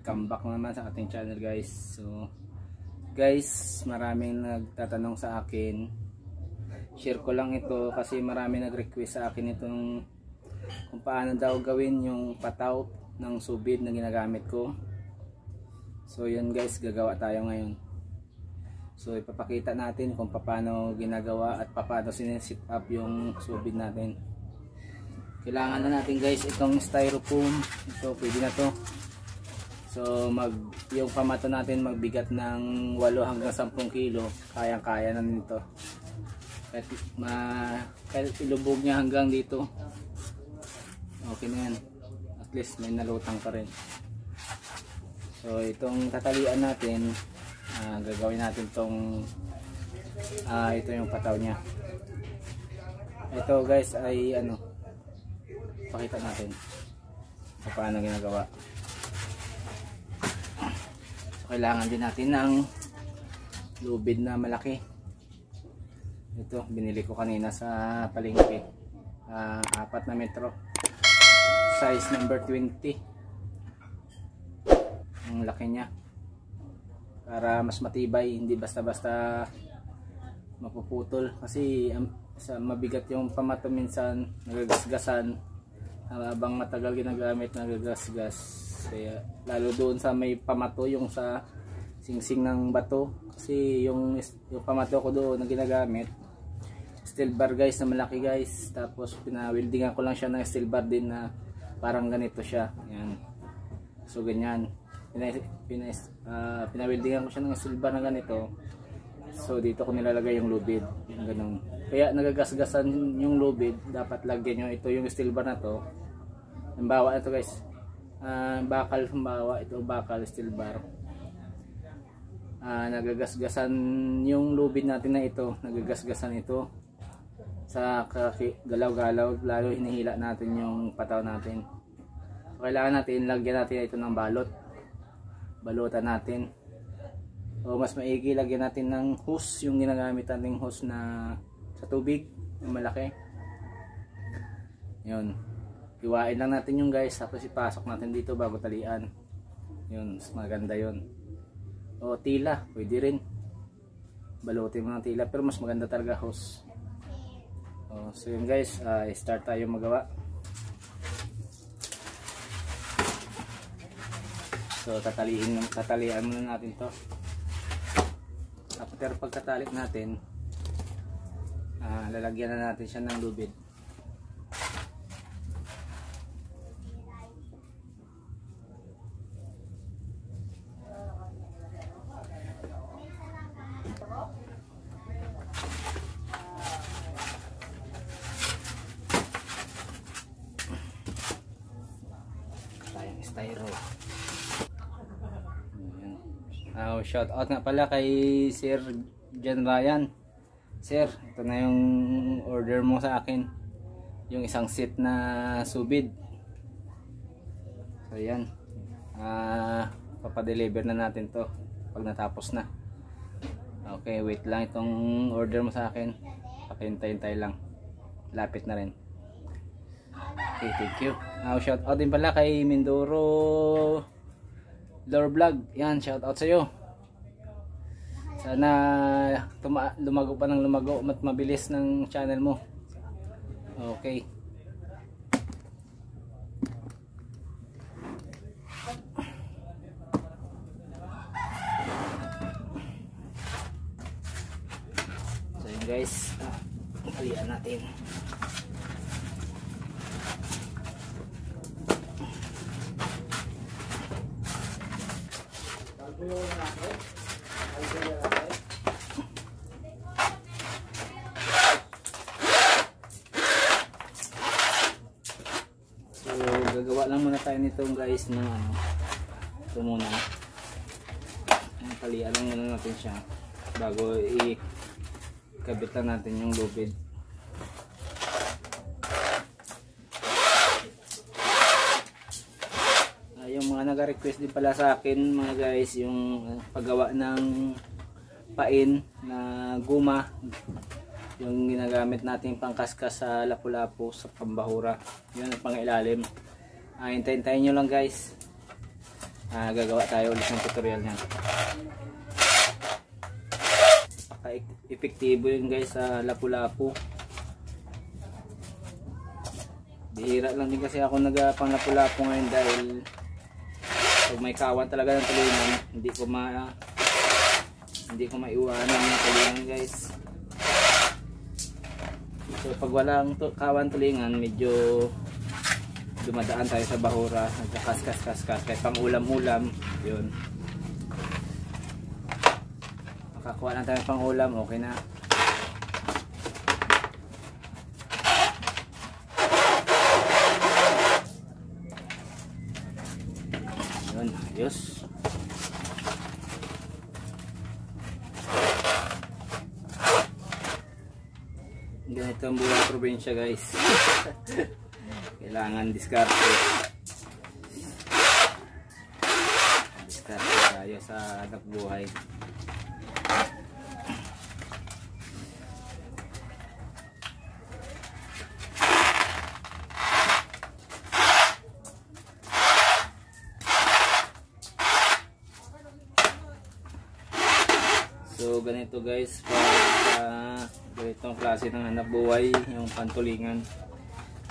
welcome back naman sa ating channel guys. So guys, maraming nagtatanong sa akin. Share ko lang ito kasi marami nag-request sa akin itong kung paano daw gawin yung pataw ng subid na ginagamit ko. So yun guys, gagawa tayo ngayon. So ipapakita natin kung paano ginagawa at paano sinesit up yung subid natin. Kailangan na natin guys itong styrofoam. Ito pwede na to. So mag yung pamato natin magbigat ng 8 hanggang 10 kilo. Kayang-kaya na nito. Kahit, ma, kahit ilubog niya hanggang dito. Okay na yan. At least may nalutang pa rin. So itong tatalian natin uh, gagawin natin tong uh, ito yung pataw niya. Ito guys ay ano pakita natin paano ginagawa kailangan din natin ng lubid na malaki. Ito binili ko kanina sa palengke. Uh, apat na metro. Size number 20 ang laki niya. Para mas matibay hindi basta basta mapuputol. Kasi um, sa mabigat yung pamato minsan nagagasgasan. Habang matagal ginagamit nagagasgas kaya lalo doon sa may pamato yung sa singsing ng bato. Kasi yung, yung pamato ko doon na ginagamit steel bar guys na malaki guys. Tapos pinawildingan ko lang siya ng steel bar din na parang ganito siya. Yan so ganyan. Pina, pina, uh, pinawildingan ko siya ng steel bar na ganito. So dito ko nilalagay yung lubid. Yung ganun. Kaya nagagasgasan yung lubid. Dapat lagyan nyo ito yung steel bar na to. Halimbawa ito guys. Uh, bakal halimbawa ito bakal steel bar. Uh, nagagasgasan yung lubid natin na ito, nagagasgasan ito sa galaw-galaw lalo hinihila natin yung pataw natin. Kailangan natin lagyan natin ito ng balot. Balutan natin. O mas maigi lagyan natin ng hose, yung ginagamit nating hose na sa tubig, yung malaki. Yun iwain lang natin yung guys. Tapos ipasok natin dito bago talian. Yun maganda yun. O tila. Pwede rin. Balutin mo ng tila pero mas maganda talaga hose o, so yun guys. Uh, start tayo magawa. So tataliin tatalian muna natin to. After pagkatalik natin uh, lalagyan na natin siya ng lubid styro uh, shout out nga pala kay Sir Jan Ryan. Sir, ito na yung order mo sa akin. Yung isang set na subid. So yan. Uh, papadeliver na natin to pag natapos na. Okay wait lang. Itong order mo sa akin pakintay-hintay lang. Lapit na rin. Okay, thank you. Now, shout out din pala kay Mindoro Lore Vlog. Yan, shout out sa iyo. Sana lumago pa ng lumago at mabilis ng channel mo. Okay. So yun guys, kalian natin. So gagawa lang muna tayo nitong guys ng ano. Ito muna. Talian lang muna natin siya bago i-kabit lang natin yung lubid. yung mga nag-request din pala sa akin mga guys yung paggawa ng pain na guma yung ginagamit nating pangkaskas sa lapu-lapu sa pambahura yun ang pangilalim uh, hintayin nyo lang guys ah, gagawa tayo ulit ng tutorial niyan. Napaka-epektibo yun guys sa lapu-lapu. Bihira lang din kasi ako nagpang lapu-lapu ngayon dahil pag may kawan talaga ng tulingan, hindi ko ma hindi ko maiwanan yung tulingan guys. So pag walang tu kawan tulingan, medyo dumadaan tayo sa bahura, nagkakas-kas-kas-kas, kahit pang ulam-ulam, yun. Makakuha lang tayo pang ulam, okay na. Yun, ayos. Ganito ang buhay probinsya guys. Kailangan diskarte. Diskarte tayo sa anak buhay. Ganito guys, uh, ganitong klase ng hanap buhay, yung pantulingan,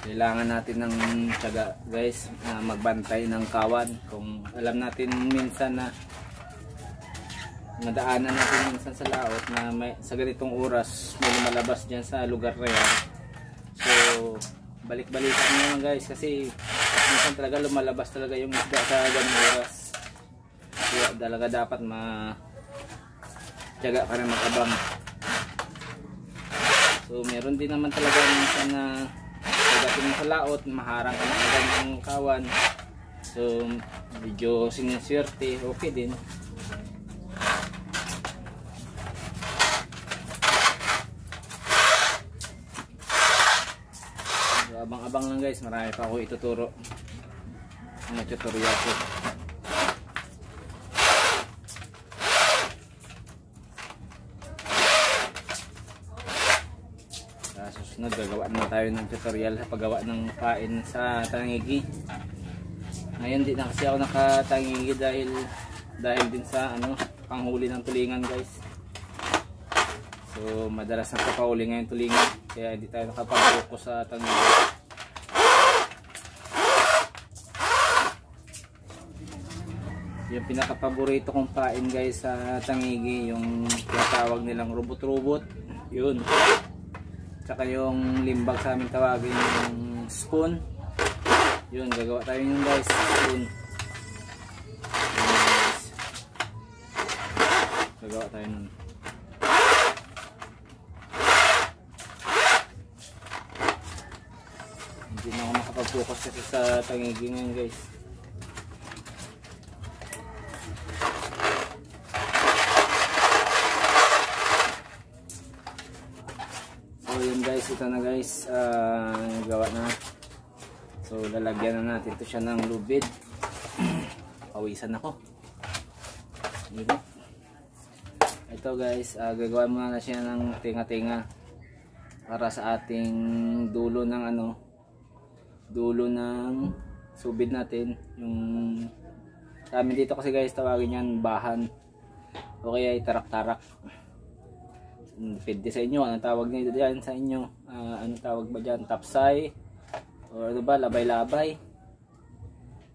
kailangan natin ng tiyaga guys, na magbantay ng kawan. Kung alam natin minsan na nadaanan natin minsan sa laot na may, sa ganitong oras may lumalabas dyan sa lugar na yan. So balik-balikan nyo lang guys kasi minsan talaga lumalabas talaga yung isda sa ganitong oras. Kaya talaga dapat ma tiyaga ka rin makabang. So meron din naman talaga minsan na pagdating mo sa laot maharang ka ng ng kawan. So medyo siniswerte okay din. Abang-abang lang guys marami pa ako ituturo. Mga tutorial ko sa susunod gagawa naman tayo ng tutorial sa paggawa ng pain sa tangigi ngayon di na kasi ako nakatangigi dahil dahil din sa ano panghuli ng tulingan guys. So madalas na kapahuli ngayon tulingan kaya hindi tayo nakapag-focus sa tangigi yung pinaka-paborito kong pain guys sa tangigi yung tinatawag nilang robot-robot. Yun Tsaka yung limbag sa amin tawagin yung spoon. Yun, gagawa tayo yung guys, spoon. Yun, guys. Gagawa tayo nun. Hindi na ako makapag-focus kasi sa tangigi ngayon guys. So yun guys, ito na guys, uh, gawa na. So lalagyan na natin to siya ng lubid. Pawisan ako. Ito guys, uh, gagawa muna na siya ng tinga-tinga para sa ating dulo ng ano, dulo ng subid natin. Yung sa amin dito kasi guys, tawagin yan bahan o kaya itarak-tarak depende sa inyo. Anong tawag nito diyan sa inyo? Uh, anong tawag ba diyan tapsay? O ano ba? Labay-labay?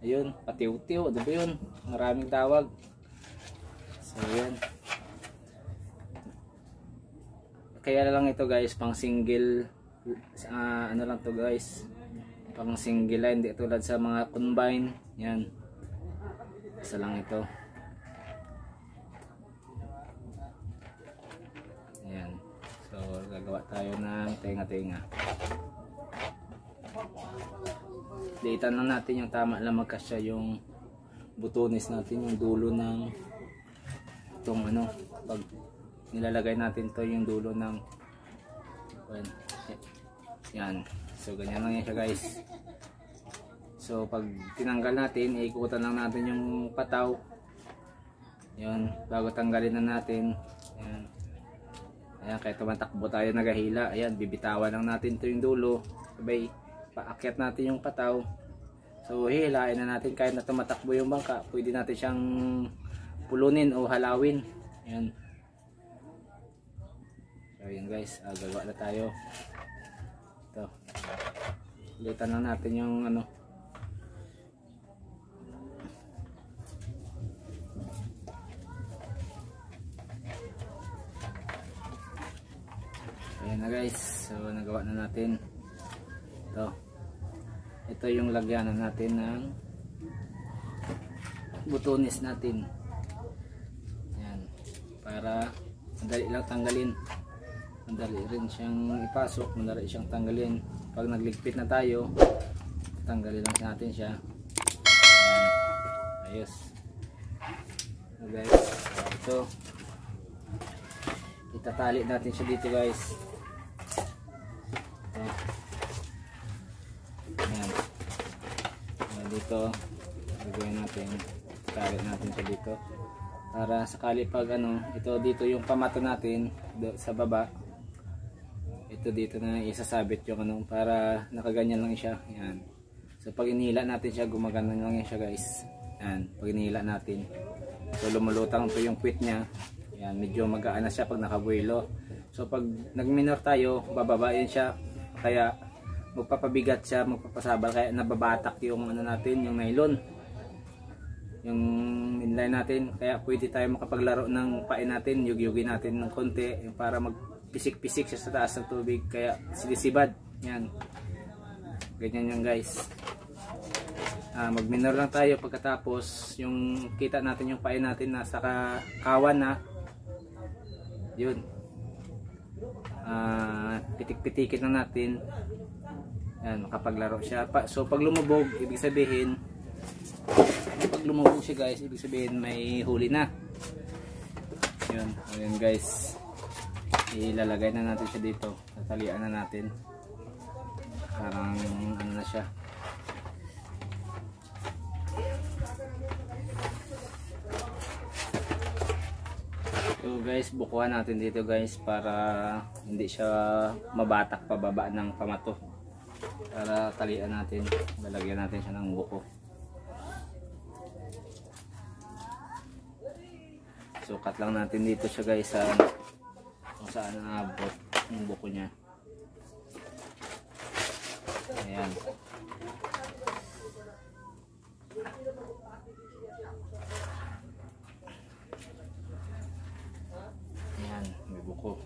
Ayun patiw-tiw. Ano ba yun? Maraming tawag. So yan kaya lang ito guys. Pang single uh, ano lang to guys. Pang single line. Hindi tulad sa mga combine. Yan isa lang ito Ayan. So, gagawa tayo ng tenga-tenga. Liitan lang natin yung tama lang magkasya yung butones natin, yung dulo ng itong ano, pag nilalagay natin to yung dulo ng well, yan. So, ganyan lang yan siya guys. So, pag tinanggal natin, ikutan lang natin yung pataw. Yan, bago tanggalin na natin. Yan. Ayan, kahit tumatakbo tayo nagahila. Ayan, bibitawan lang natin to yung dulo. Sabay, paakyat natin yung pataw. So hihilain na natin kahit na tumatakbo yung bangka, pwede natin siyang pulunin o halawin. Yan. So yun guys, ah, gagawa na tayo. Ito. Ulitan lang natin yung ano. Ayan na guys. So nagawa na natin. Ito. Ito yung lagyanan natin ng butones natin. Ayan. Para madali lang tanggalin. Madali rin siyang ipasok. Madali siyang tanggalin. Pag nagligpit na tayo, tanggalin lang natin siya. Ayan. Ayos. So guys, so, ito. Itatali natin siya dito guys. Ayan. Ayan dito. Gagawin natin. Tali natin siya dito. Para sakali pag ano, ito dito yung pamato natin do- sa baba. Ito dito na isasabit yung ano para nakaganyan lang siya. Ayan. So pag inihila natin siya, gumagana lang siya guys. Ayan, pag inihila natin. So lumulutang to yung quit niya. Ayan, medyo magaan na siya pag nakabuelo. So pag nagminor tayo, bababa yan siya. Kaya magpapabigat siya, magpapasabal kaya nababatak yung ano natin, yung nylon. Yung inline natin, kaya pwede tayo makapaglaro ng pain natin, yugyugin natin ng konti para magpisik-pisik siya sa taas ng tubig, kaya silisibad. Yan. Ganyan yan guys. Ah, mag-minor lang tayo pagkatapos yung kita natin yung pain natin nasa ka kawan na. Yun. Ah, pitik-pitikin na natin. Yan, makapaglaro siya. Pa, so pag lumubog, ibig sabihin pag lumubog siya guys, ibig sabihin may huli na. Yun, ayun guys. Ilalagay na natin siya dito. Tatalian na natin. Parang ano na siya. So guys, bukuhan natin dito guys para hindi siya mabatak pababa ng pamato. Para talian natin, lalagyan natin siya ng buko. Sukat lang natin dito siya guys sa kung saan naabot yung buko niya. Ayan, may buko.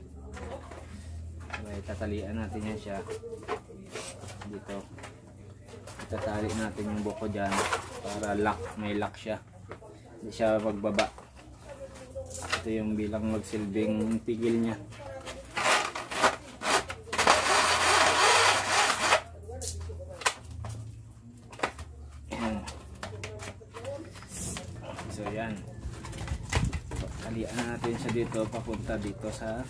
Okay, tatalian natin yan siya. Dito. Itatali natin yung buko dyan para lock, may lock siya. Hindi siya magbaba. Ito yung bilang magsilbing tigil niya. Ayan. So yan. Talian natin siya dito papunta dito sa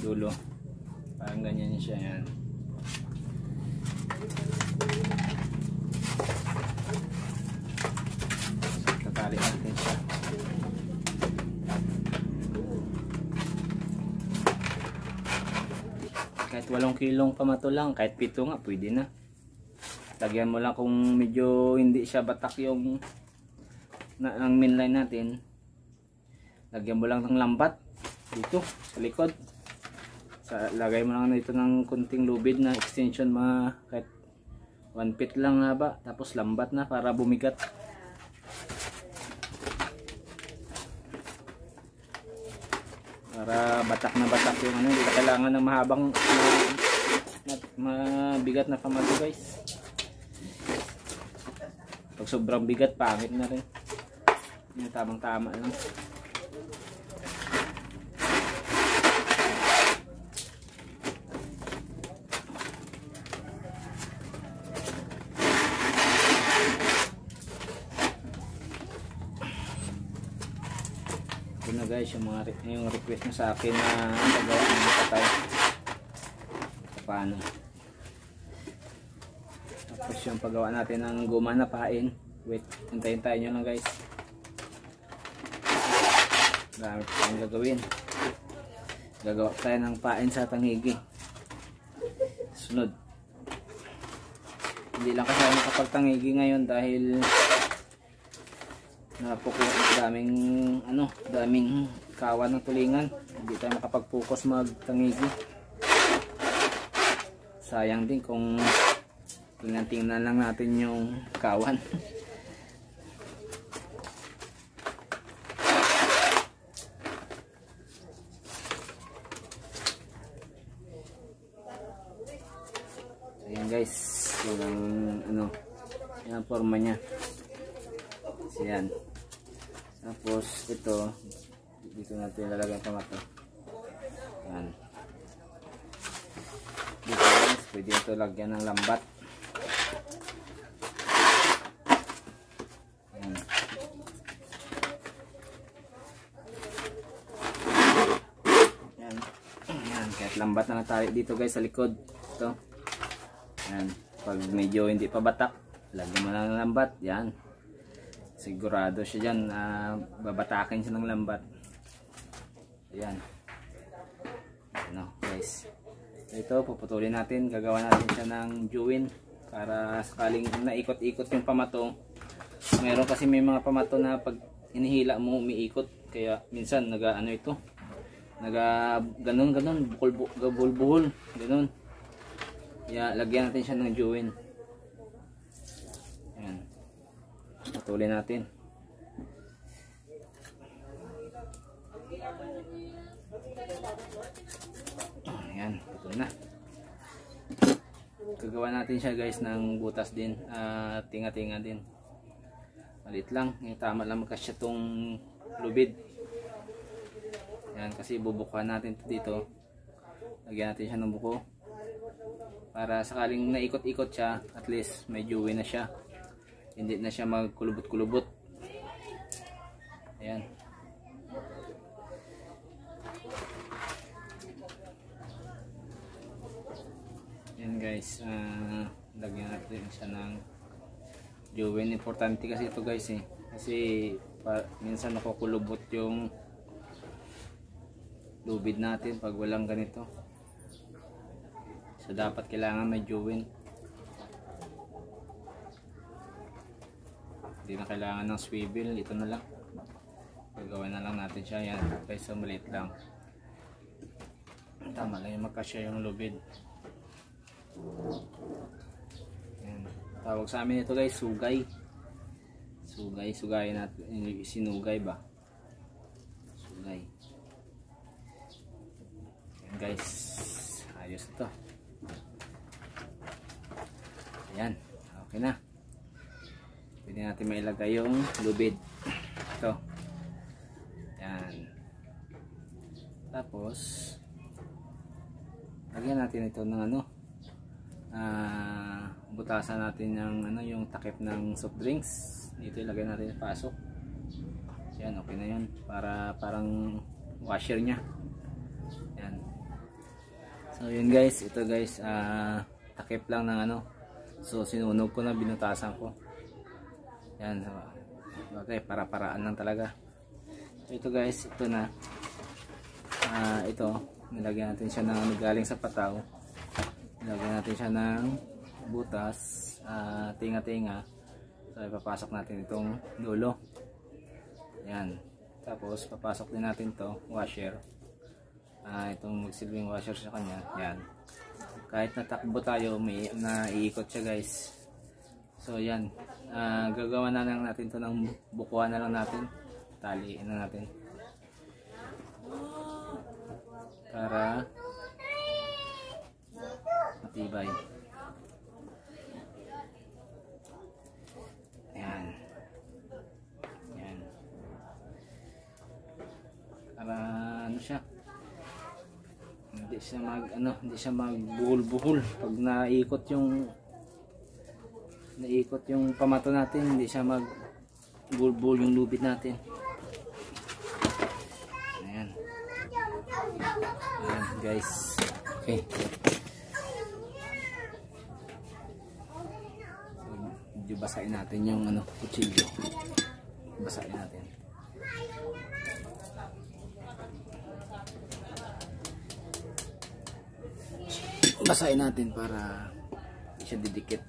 dulo. Parang ganyan siya yan. Tatali natin siya. Kahit walong kilong pamato lang, kahit pito nga, pwede na. Lagyan mo lang kung medyo hindi siya batak yung na, ang mainline natin. Lagyan mo lang ng lambat dito sa likod. Sa, lagay mo lang dito ng kunting lubid na extension mga kahit 1 feet lang nga ba. Tapos lambat na para bumigat. para batak na batak yung ano hindi kailangan ng mahabang ma- ma- mabigat na pamato guys pag sobrang bigat pangit na rin yung tamang tama lang ito na guys yung mga yung request nyo sa akin na paggawa ng patay. Paano. Tapos yung paggawa natin ng guma na pain. Wait hintayin tayo nyo lang guys. Dami pa tayong gagawin. Gagawa tayo ng pain sa tangigi. Sunod. Hindi lang kasi ako makapagtangigi ngayon dahil napuko daming ano daming kawan ng tulingan. Hindi tayo makapag-focus magtangigi. Sayang din kung tingnan tingnan lang natin yung kawan. Ayan guys. Yun ang ano yan ang forma nya so yan tapos ito. Dito natin ilalagay ang pamato yan dito guys pwede ito lagyan ng lambat. Yan yan yan kahit lambat na tayo dito guys sa likod. Ito. Yan pag medyo hindi pa batak lagyan mo ng lambat. Yan sigurado siya dyan na babatakin siya ng lambat. Yan ano guys. Ito puputulin natin. Gagawa natin siya ng juwin para sakaling naikot-ikot yung pamato. Meron kasi may mga pamato na pag inihila mo umiikot. Kaya minsan naga ano ito? Naga ganun ganun bukol buhol ganun. Kaya lagyan natin siya ng juwin yan putulin natin Ayan, putol na. Gagawa natin siya guys ng butas din. Uh, tinga-tinga din. Malit lang. Yung tama lang magkasya tong lubid. Ayan, kasi bubukuhan natin dito. Lagyan natin siya ng buko. Para sakaling naikot-ikot siya, at least may dewy na siya. Hindi na siya magkulubot-kulubot. Ayan. yan guys. Uh, lagyan natin siya ng juwen importante kasi ito guys eh. Kasi pa, minsan nakukulubot yung lubid natin pag walang ganito. So dapat kailangan may juwen hindi na kailangan ng swivel ito na lang gagawa na lang natin siya yan so maliit lang tama lang yung magkasya yung lubid Ayan. Tawag sa amin ito guys, sugay. Sugay, sugay natin, sinugay ba? Sugay. Ayan guys, ayos ito. Ayan, okay na. Natin mailagay yung lubid. Ito. Ayan. Tapos, lagyan natin ito ng ano, uh, butasan natin yung ano yung takip ng soft drinks. Dito ilagay natin pasok. Yan okay na yun. Para parang washer nya yan. So yun guys. Ito guys uh, takip lang ng ano. So sinunog ko na binutasan ko yan okay para paraan lang talaga so ito guys ito na uh, ito nilagyan natin siya ng galing sa pataw Lagyan natin siya ng butas, uh, tinga-tinga. So ipapasok natin itong dulo. Ayan. Tapos papasok din natin to washer. Uh, itong magsilbing washer sa kanya. Ayan. Kahit natakbo tayo, may naiikot siya guys. So ayan. Uh, gagawa na lang natin to ng bukuhan na lang natin. Taliin na natin. Para matibay ayan ayan para ano siya hindi siya mag ano hindi siya magbuhol-buhol pag naikot yung naikot yung pamato natin hindi siya mag buhol yung lubid natin ayan ayan guys okay medyo basahin natin yung ano, kutsilyo. Basahin natin. Basahin natin para siya didikit.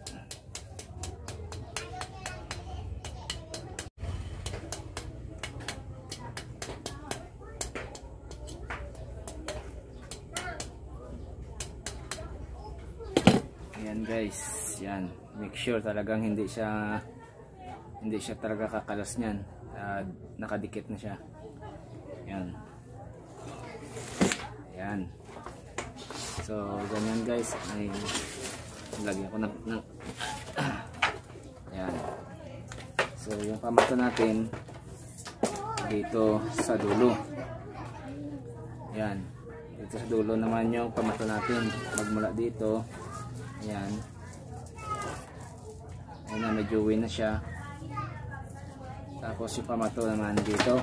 Yan guys, yan. Make sure talagang hindi siya hindi siya talaga kakalas niyan. Uh, nakadikit na siya. Yan. Yan. So, ganyan guys. Ay, lagyan ko na, na yan. So, yung pamato natin dito sa dulo. Yan. Dito sa dulo naman yung pamato natin. Magmula dito. Yan. Ayun na, medyo win na siya. Tapos yung pamato naman dito.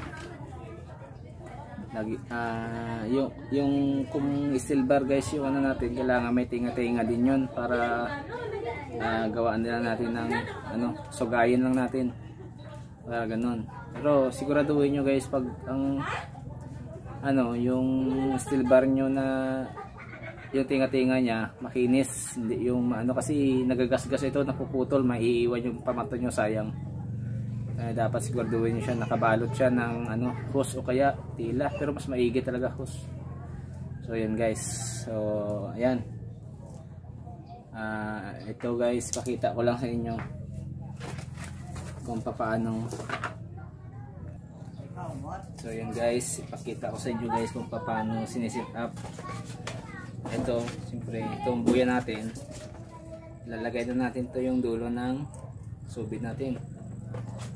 Lagi, uh, yung, yung kung steel bar guys yung ano natin kailangan may tinga-tinga din yun para uh, gawaan nila natin ng ano, sugayin lang natin para ganun pero siguraduhin nyo guys pag ang ano yung steel bar nyo na yung tinga-tinga niya makinis hindi yung ano kasi nagagasgas ito napuputol maiiwan yung pamato nyo sayang. Eh, dapat siguraduhin nyo siya nakabalot siya ng ano hose o kaya tila pero mas maigi talaga hose. So yan guys. So ayan. Uh, ito guys pakita ko lang sa inyo kung paano so yan guys ipakita ko sa inyo guys kung paano sinisit up ito siyempre itong buya natin. Lalagay na natin to yung dulo ng subid natin.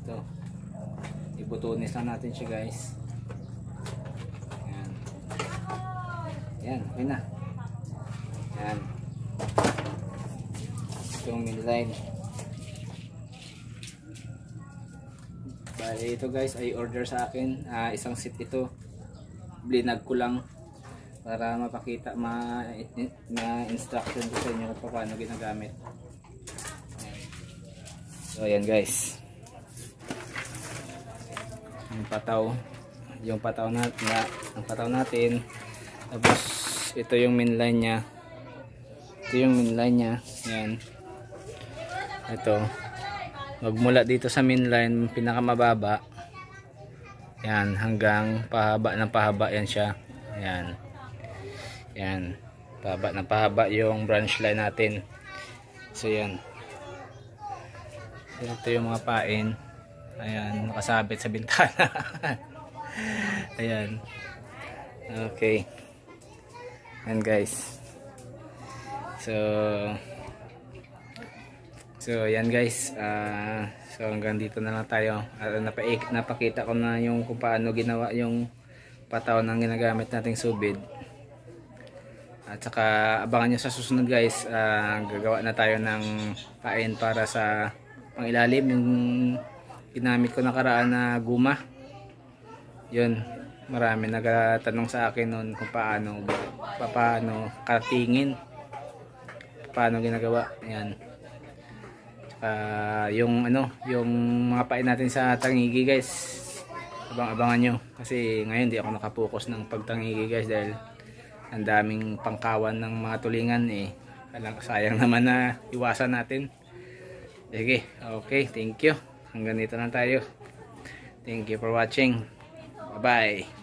Ito. Ibutunis lang natin siya guys. Yan yan okay na. Yan itong midline bali ito guys ay order sa akin. Uh, isang set ito. Blinag ko lang para mapakita ma, ma instruction ko sa inyo kung paano ginagamit. So ayan guys. Yung pataw yung pataw na, na ang pataw natin. Tapos ito yung main line nya ito yung main line nya yan ito. Magmula dito sa main line pinakamababa. Yan hanggang pahaba ng pahaba yan siya. Yan yan. Pahaba ng pahaba yung branch line natin. So yan. Ito yung mga pain. Ayan nakasabit sa bintana. Ayan. Okay. And guys. So so ayan guys. Uh, so hanggang dito na lang tayo. At napa napakita ko na yung kung paano ginawa yung pataw ng ginagamit nating subid at saka abangan nyo sa susunod guys. Uh, gagawa na tayo ng pain para sa pangilalim. Yung ginamit ko nakaraan na guma. Yun marami nagatanong sa akin noon kung paano paano katingin. Paano ginagawa. Yan Tsaka yung ano yung mga pain natin sa tangigi guys. Abang abangan nyo. Kasi ngayon di ako nakapokus ng pagtangigi guys dahil ang daming pangkawan ng mga tulingan eh. Sayang naman na iwasan natin. Sige okay thank you. Hanggang dito lang tayo. Thank you for watching. Bye bye